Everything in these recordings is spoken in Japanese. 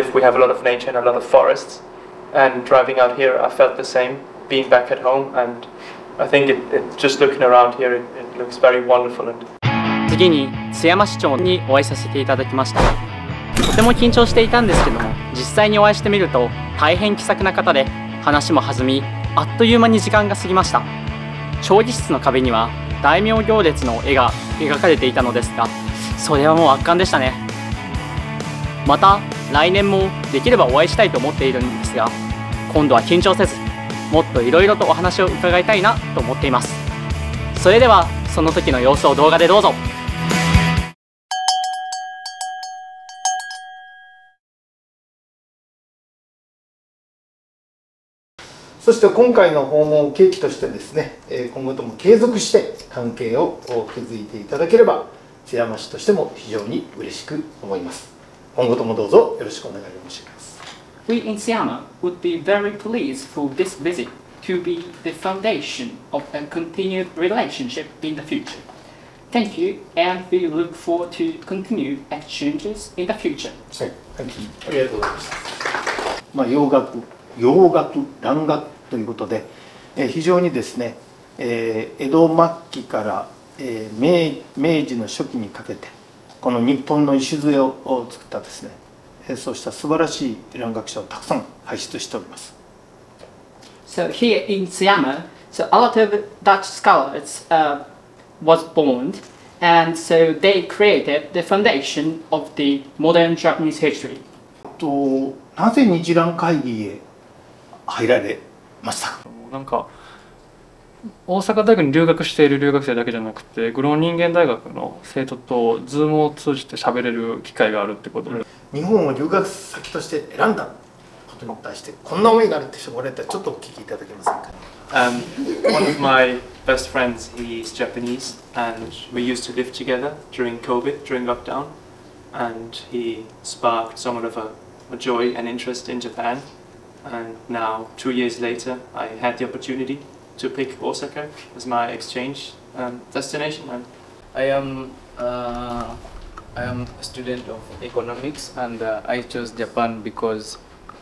live, we have a lot of nature and a lot of forests. And driving out here, I felt the same. Being back at home, and I think it, it just looking around here, it, it looks very wonderful. And 次に津山市長にお会いさせていただきましたとても緊張していたんですけども実際にお会いしてみると大変気さくな方で話も弾みあっという間に時間が過ぎました調理室の壁には大名行列の絵が描かれていたのですがそれはもう圧巻でしたねまた来年もできればお会いしたいと思っているんですが今度は緊張せずもっといろいろとお話を伺いたいなと思っています。それではその時の様子を動画でどうぞ。そして今回の訪問を契機としてですね今後とも継続して関係を築いていただければ津山市としても非常に嬉しく思います。今後ともどうぞよろしくお願い申し上げます We in Siama would be very pleased for this visit to be the foundation of a continued relationship in the future. Thank you, and we look forward to continue exchanges in the future. はい、ありがとうございました。まあ、洋楽、洋楽、蘭学ということで、えー非常にですね、えー江戸末期から、えー明明治の初期にかけて、この日本の礎をを作ったですね、えーそうした素晴らしい蘭学者をたくさん輩出しております。So here in Siama, so a lot of Dutch scholars uh, was born, and so they created the foundation of the modern Japanese history. となぜ日蘭会議へ入られましたかなんか大阪大学に留学している留学生だけじゃなくてグロー人間大学の生徒と Zoom を通じて喋れる機会があるってことで、日本を留学先として選んだことに対してこんな思いがあるって人がおられたらちょっとお聞きいただけませんか Um, one of my best friends, he's Japanese, and we used to live together during COVID, during lockdown, and he sparked somewhat of a, a joy and interest in Japan. And now, two years later, I had the opportunity to pick Osaka as my exchange um, destination. And I am uh, I am a student of economics and uh, I chose Japan because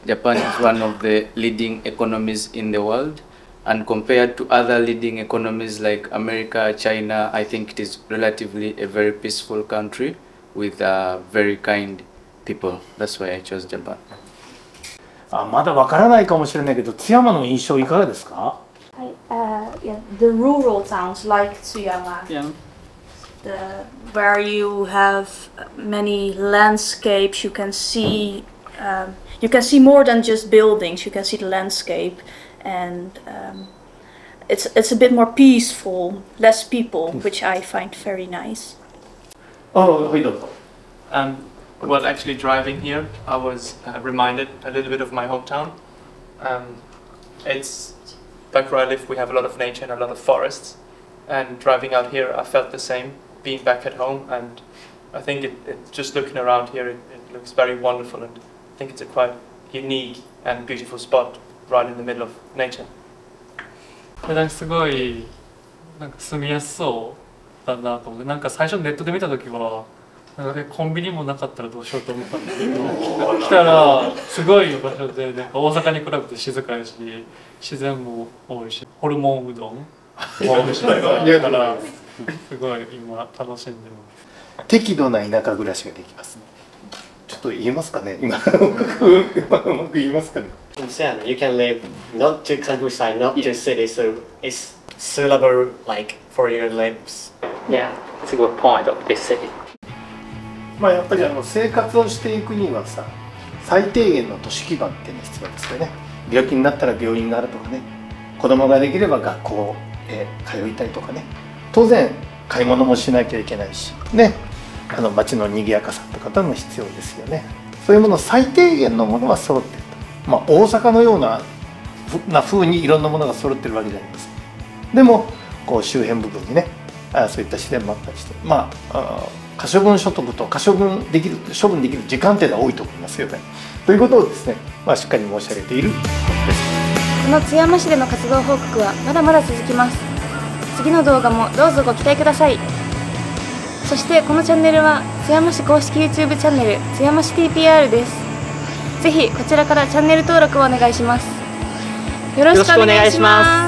Japan is one of the leading economies in the world and compared to other leading economies like America, China, I think it is relatively a very peaceful country with uh, very kind people. That's why I chose Japan. あまだわからないかもしれないけど津山の印象いかがですか I, uh, yeah, the rural towns like Tsuyama. Yeah. The, where you have many landscapes, you can see um, you can see more than just buildings. You can see the landscape, and um, it's it's a bit more peaceful, less people, which I find very nice. Oh, Um, well, actually, driving here, I was uh, reminded a little bit of my hometown. Um, it's back where I live, we have a lot of nature and a lot of forests. And driving out here, I felt the same. Being back at home, and I think it, it just looking around here, it, it looks very wonderful, and I think it's a quite unique and beautiful spot right in the middle of nature. でなんかすごいなんか住みやすそうだなと思ってなんか最初ネットで見た時は なんかえコンビニもなかったらどうしようと思ったんですけど来たらすごい場所で、ね、大阪に比べて静かやし自然も多いしホルモンうどんも美味しいだからすごい今楽しんでます。適度な田舎暮らしができますねちょっと言えますかね今うまくうまく言いますかね you can live not to countryside, not to city, so it's suitable like for your lives. Yeah, it's a good point of this city. まあやっぱりあの生活をしていくにはさ最低限の都市基盤っていうのが必要ですよね。病気になったら病院があるとかね。子供ができれば学校へ通いたいとかね。当然買い物もしなきゃいけないし。ね。あの街の賑やかさとかも必要ですよね。そういうもの最低限のものは揃ってると。まあ大阪のようなふな風にいろんなものが揃ってるわけじゃありませんでもこう周辺部分にねそういった自然もあったりして。まああ可処分所得と可処分できる処分できる時間っていうのは多いと思いますよね。ということをですね、まあ、しっかり申し上げている。ところです。この津山市での活動報告はまだまだ続きます。次の動画もどうぞご期待ください。そしてこのチャンネルは津山市公式 YouTube チャンネル津山市 TPR です。ぜひこちらからチャンネル登録をお願いします。よろしくお願いします。